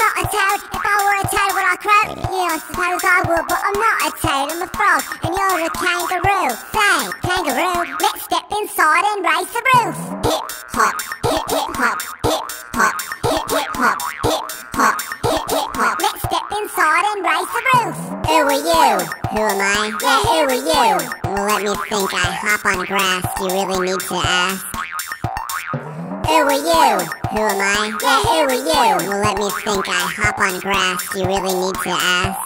I'm not a toad. If I were a toad, would I croak? Yeah, I suppose I would, but I'm not a toad. I'm a frog, and you're a kangaroo. Say, kangaroo, let's step inside and race the roof. Hip hop, hip hip hop, hip hop, hip hip hop, hip hop, hip hip hop. Let's step inside and race the roof. Who are you? Who am I? Yeah, who are you? Well, let me think. I hop on grass. You really need to ask. Who are you? Who am I? Yeah, who are you? Well, let me think. I hop on grass. You really need to ask.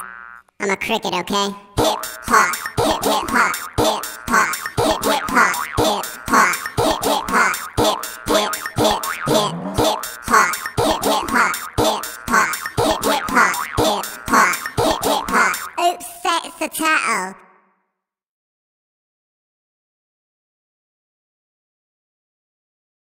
I'm a cricket, okay? Hip hop, hip hip hop, hip hop, hip hip hop, hip hop, hip hip hop, hip hip hip hip hip hop, hip hip hop, hip hop, hip hip hop, hip hop, hip hip hop. Oops, that's the title.